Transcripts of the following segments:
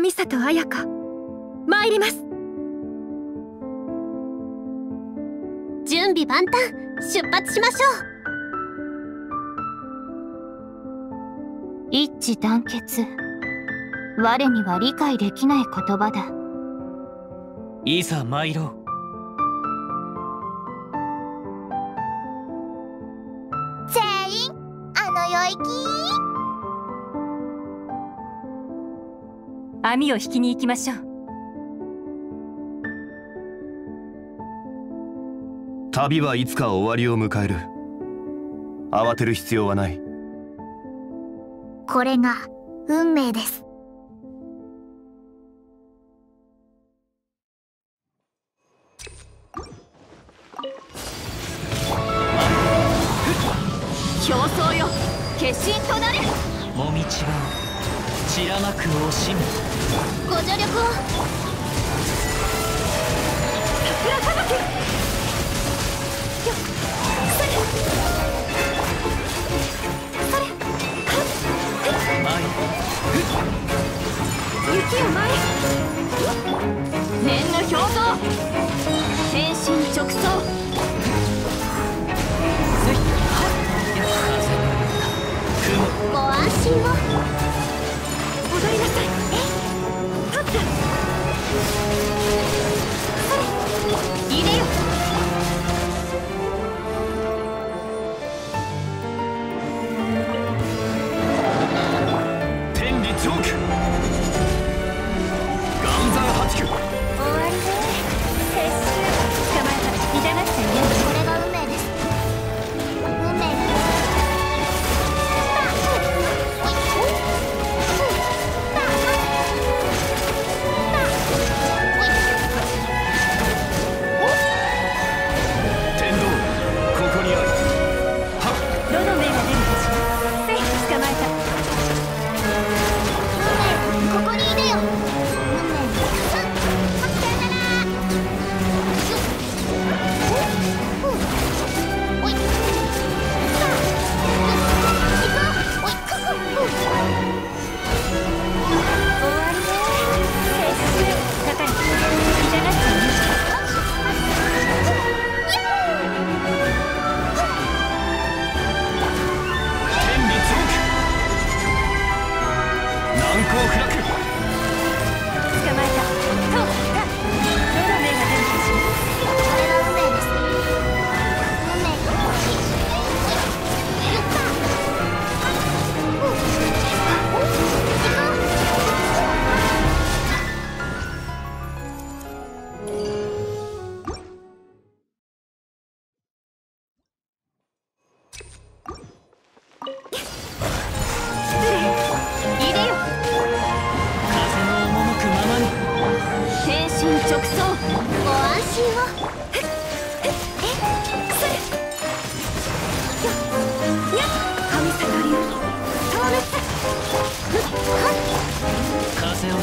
上里彩香。参ります。準備万端。出発しましょう。一致団結。我には理解できない言葉だ。いざ参ろう。全員あの世行き網を引きに行きましょう。旅はいつか終わりを迎える。慌てる必要はない。これが運命です。競争よ。決心となれ。もみちばを散らなく惜しむ。ご助力を。桜吹雪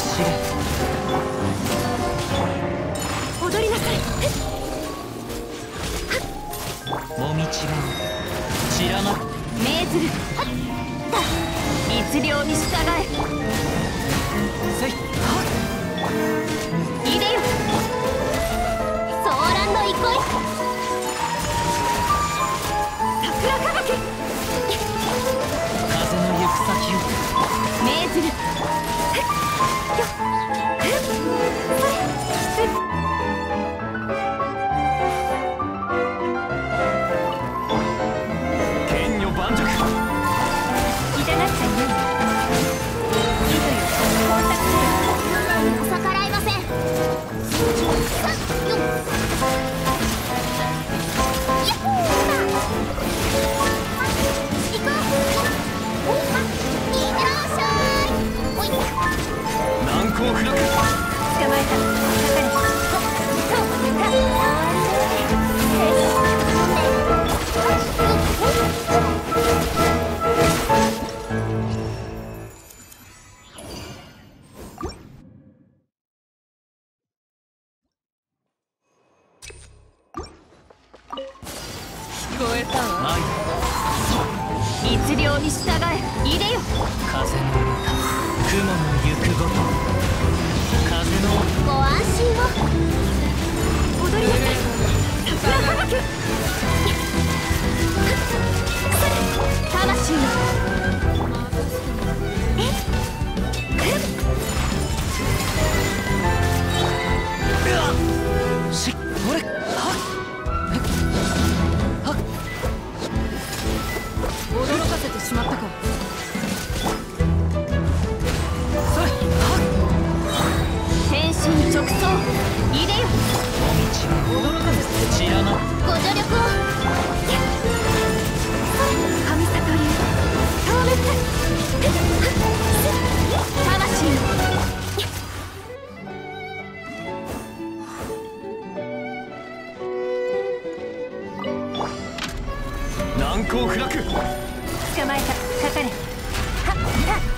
風を知れ踊りなさいもみちばを散らまく命ずるだ密漁に従えせい入れよソーランの憩い桜吹雪風の行く先を命ずる哟，律令に従えいでよ。風の雲の行くごと風の。ご安心を。踊りなさい。桜科学しまったか。らご助力を神里流魂難攻不落捕まえたかかれ。はっはっ。